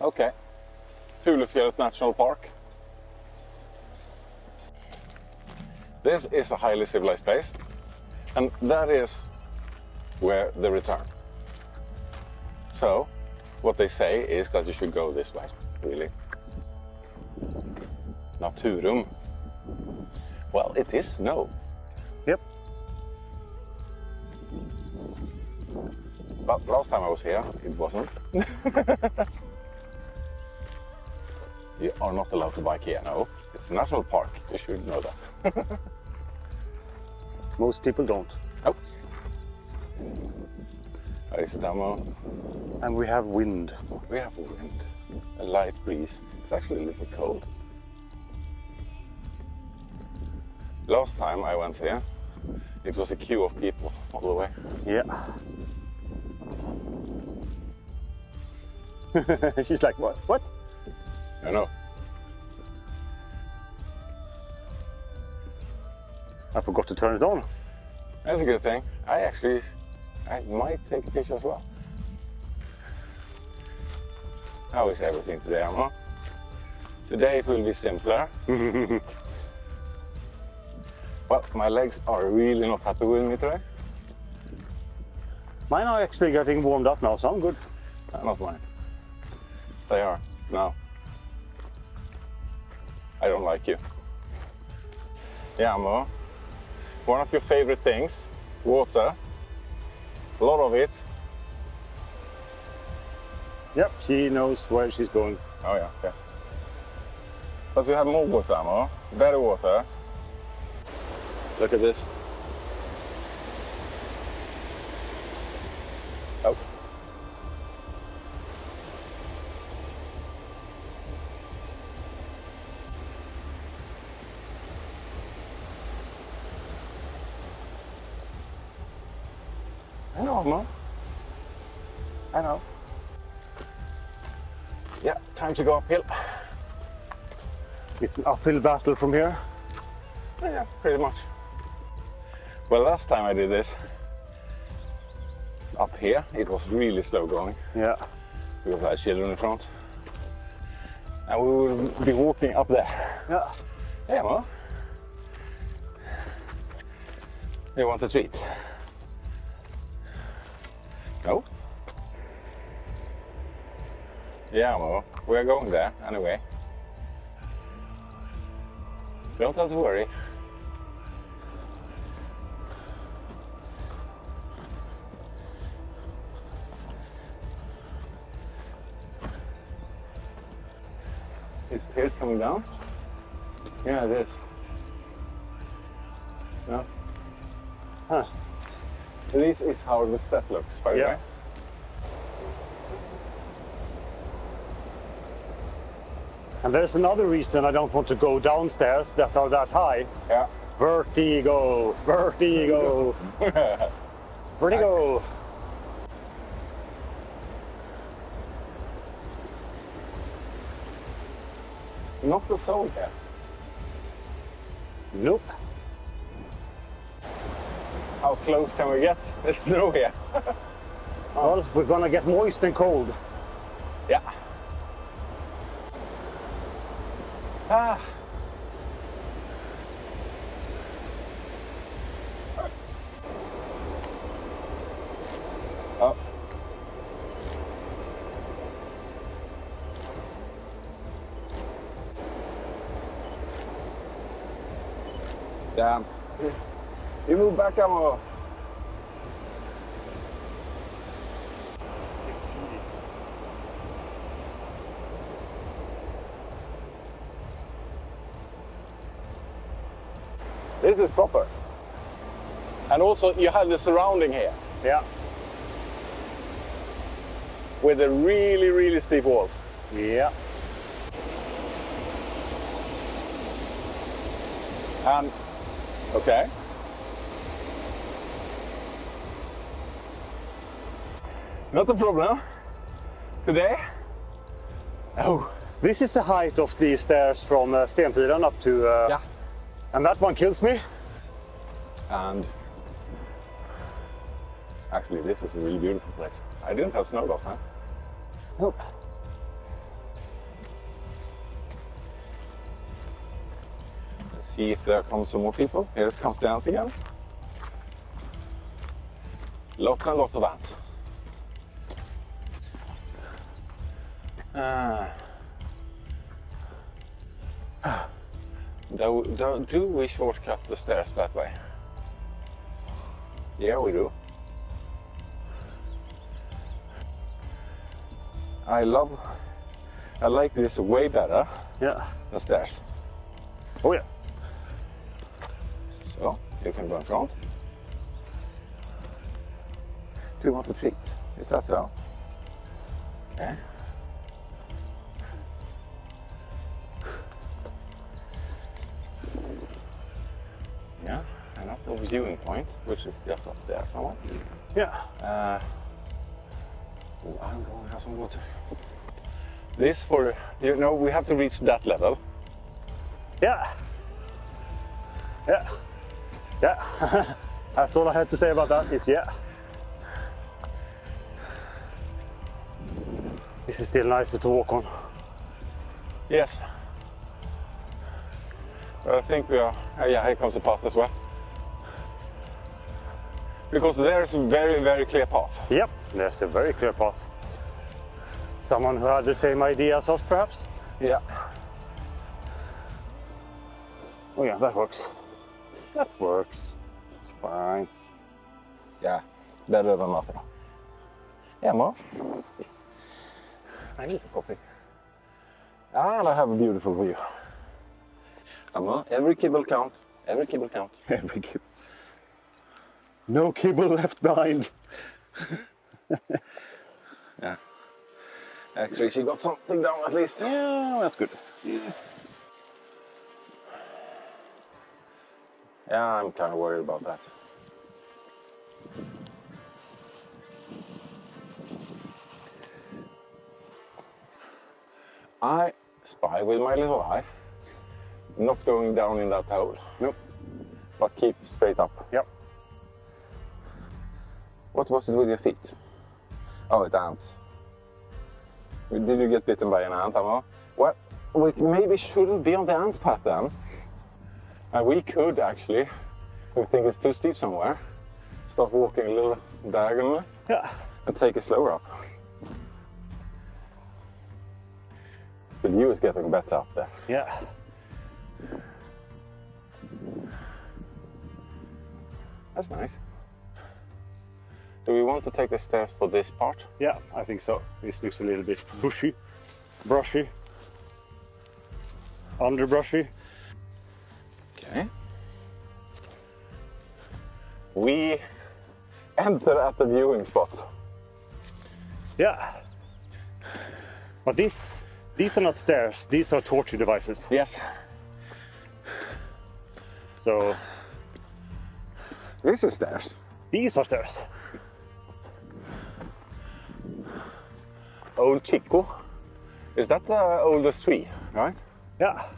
Okay. Fulufjället National Park. This is a highly civilized place, and that is where the return. So, what they say is that you should go this way, really. Naturum. Well, it is snow. Yep. But last time I was here, it wasn't. you are not allowed to bike here, no. It's a national park, you should know that. Most people don't. oh. There is a demo. And we have wind. We have wind, a light breeze. It's actually a little cold. Last time I went here, it was a queue of people all the way. Yeah. She's like, what? What? I know. I forgot to turn it on. That's a good thing. I actually, I might take a picture as well. How is everything today, Emma? Today it will be simpler. well, my legs are really not happy with me today. Mine are actually getting warmed up now, so I'm good. Uh, not mine. They are now. I don't like you. Yeah, Mo. One of your favorite things, water. A lot of it. Yep, she knows where she's going. Oh yeah, yeah. But we have more water, Mo. Better water. Look at this. Oh. I know. I know. Yeah, time to go uphill. It's an uphill battle from here. Yeah, pretty much. Well, last time I did this up here, it was really slow going Yeah. because I had children in front. And we will be walking up there. Yeah. Yeah, well. You want a treat? Yeah, well, we're going there anyway. Don't have to worry. Is it coming down? Yeah, it is. No? Huh. This is how the step looks, by the Yeah. way. And there's another reason I don't want to go downstairs that are that high. Yeah. Vertigo, vertigo, vertigo. Not the soul here. Nope. How close can we get? There's snow here. Well, we're gonna get moist and cold. Yeah. Ah. Oh. Damn. You move back, Aamu. This is proper. And also you have the surrounding here Yeah. with the really, really steep walls. Yeah. And okay. Not a problem. Today. Oh. This is the height of the stairs from uh, Stenpiren up to. Uh, Yeah. And that one kills me. And actually, this is a really beautiful place. I didn't have snow last time. Nope. Let's see if there comes some more people. Here it comes down again. Lots and lots of ants. Ah. Do, do, do we shortcut the stairs that way? Yeah, we do. I love, I like this way better Yeah. The stairs. Oh yeah. So, you can go in front. Do you want a treat? Is that so? Okay. Viewing point, which is just up there somewhere. Yeah. Uh, I'm going to have some water. This for, you know, we have to reach that level. Yeah. Yeah. Yeah. That's all I had to say about that is yeah. This is still nicer to walk on. Yes. But I think we are. uh, yeah, here comes the path as well. Because there's a very, very clear path. Yep, there's a very clear path. Someone who had the same idea as us, perhaps? Yeah. Oh yeah, that works. That works. It's fine. Yeah. Better than nothing. Yeah, Mo. I need some coffee. And I have a beautiful view. Amma, every kibble count. Every kibble count. Every kibble. No cable left behind. Yeah. Actually, she got something down at least. Yeah, that's good. Yeah. Yeah, I'm kind of worried about that. I spy with my little eye, not going down in that hole. Nope. But keep straight up. Yep. What was it with your feet? Oh, it's ants. Did you get bitten by an ant, Emma? Well, we maybe shouldn't be on the ant path then. And we could actually, if we think it's too steep somewhere, start walking a little diagonally Yeah. and take it slower up. The view is getting better up there. Yeah. That's nice. Do we want to take the stairs for this part? Yeah, I think so. This looks a little bit bushy, brushy, underbrushy. Okay. We enter at the viewing spot. Yeah. But these, these are not stairs. These are torture devices. Yes. So This is stairs. these are stairs. Old Tjikko. Is that the oldest tree, right? Yeah. Oh,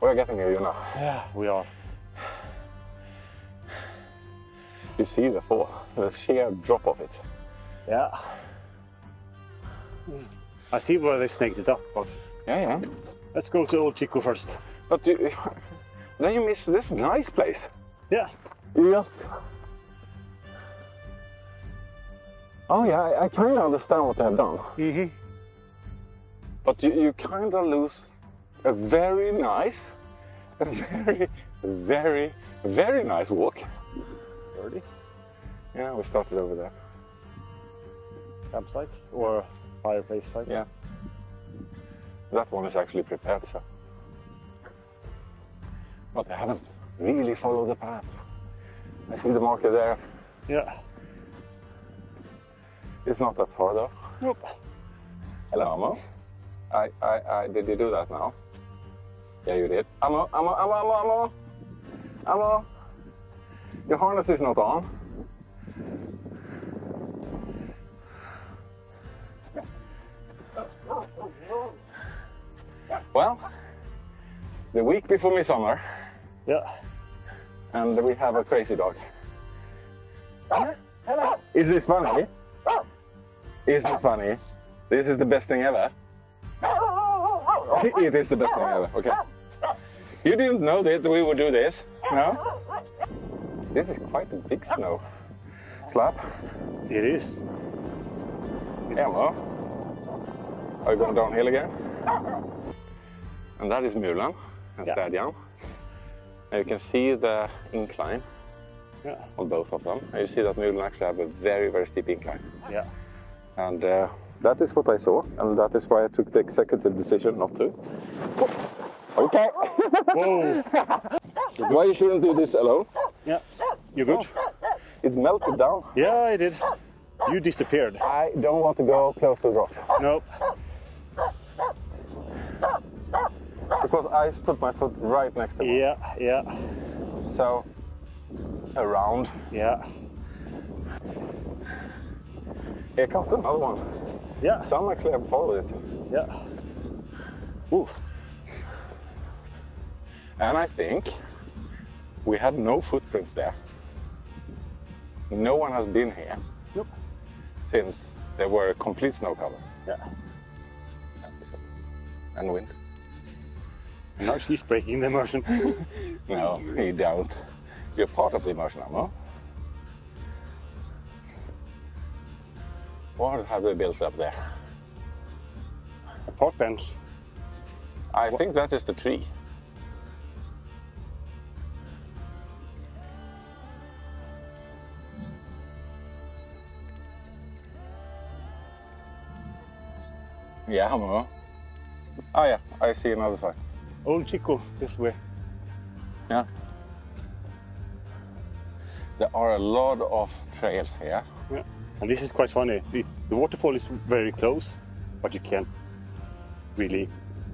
We're getting here, you know. Yeah, we are. You see the fall, the sheer drop of it. Yeah. I see where they snaked it up, but Yeah, yeah. let's go to Old Tjikko first. But you, then you miss this nice place. Yeah. You just. Oh yeah, I, I kind of understand what they have done. Mm-hmm. But you, you kind of lose a very nice, a very, very, very nice walk. Already? Yeah, we started over there. Campsite or fireplace site. Yeah. That one is actually prepared, so. But I haven't really followed the path. I see the marker there. Yeah. It's not that far though. Nope. Hello, Aamu. I, I, I, did you do that now? Yeah, you did. Aamu, Aamu, Aamu, Aamu, Aamu. Aamu. Your harness is not on. Well, the week before midsummer, Yeah. and we have a crazy dog. Hello. Is this funny? Is this funny? This is the best thing ever. It is the best thing ever. Okay. You didn't know that we would do this? No? This is quite a big snow slab. It is. It is. Emma, are you going downhill again? And that is Mulan and Yeah. Stadium. And you can see the incline Yeah. on both of them. And you see that Mulan actually have a very, very steep incline. Yeah. And uh, that is what I saw, and that is why I took the executive decision not to. Okay. Whoa. why you shouldn't do this alone? yeah. You good? It melted down. Yeah, I did. You disappeared. I don't want to go close to the rocks Nope. because I put my foot right next to it. Yeah. Yeah. So around. Yeah. Here comes another one. Yeah. Some actually have followed it. Yeah. Ooh. And I think we had no footprints there. No one has been here Nope. since there were a complete snow cover. Yeah. And wind. And now she's breaking the immersion. No, you don't. You're part of the immersion, Aamu. What have we built up there? A park bench. I think that is the tree. Yeah, Aamu. Oh ah, yeah, I see another side. Old Tjikko this way. Yeah. There are a lot of trails here. Yeah. And this is quite funny. It's the waterfall is very close, but you can't really.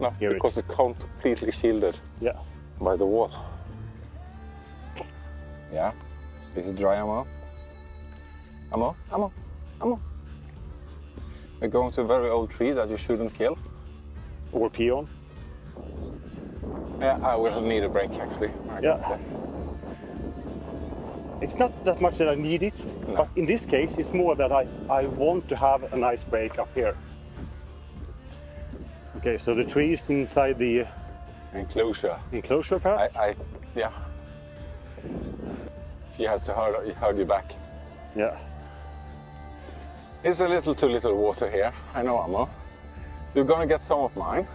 No, Hear it. because it's completely shielded Yeah. by the wall. Yeah. This is it dry ammo? Aamu? Aamu? Aamu? We're going to a very old tree that you shouldn't kill. Or pee on. Yeah, I will need a break actually. I Yeah. It's not that much that I need it, No. but in this case, it's more that I, I want to have a nice break up here. Okay, so the tree is inside the uh, Enclosure. enclosure I, part. I, yeah. She had to hold, hold you back. Yeah. It's a little too little water here. I know, Aamu. You're gonna get some of mine.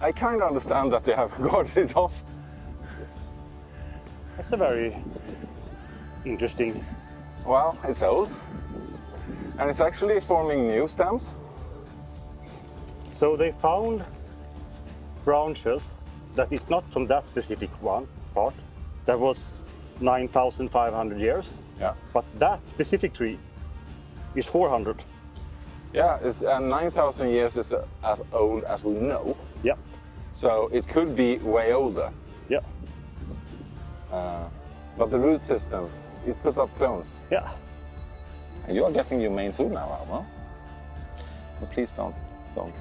I kind of understand that they have guarded it off. That's a very interesting. Well, it's old. And it's actually forming new stems. So they found branches that is not from that specific one part. That was 9,500 years, Yeah. but that specific tree is 400. Yeah, it's uh, 9,000 years is uh, as old as we know. Yeah, So it could be way older. yeah, Uh, but the root system, it put up clones. yeah. And you are getting your main food now, Alma. But please don't, don't,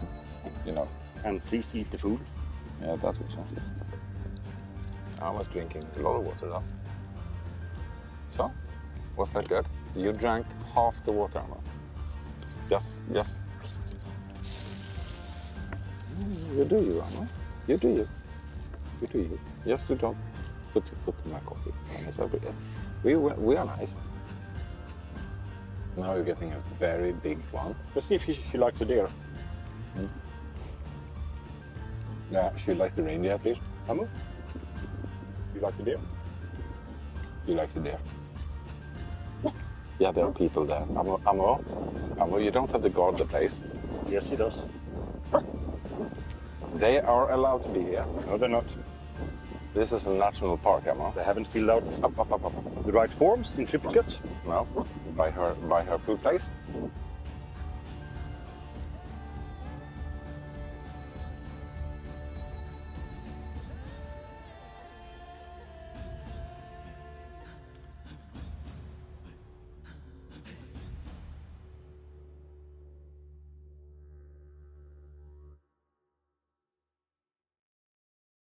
you know. And please eat the food. Yeah, that also. I was drinking a lot of water though. So, was that good? You drank half the water, Alma. Just, just. You do you, Alma. You do you. You do you. Just you don't put your foot in my coffee. We, we, we are nice. Now you're getting a very big one. Let's see if she, she likes a deer. Mm-hmm. Yeah, she likes the reindeer, please. Aamu? You like the deer? You like the deer? Yeah, there are people there. Aamu, Aamu, Aamu, you don't have to guard the place. Yes, he does. They are allowed to be here. No, they're not. This is a national park, Aamu. They haven't filled out up, up, up. the right forms in triplicate. No, by her, by her food place.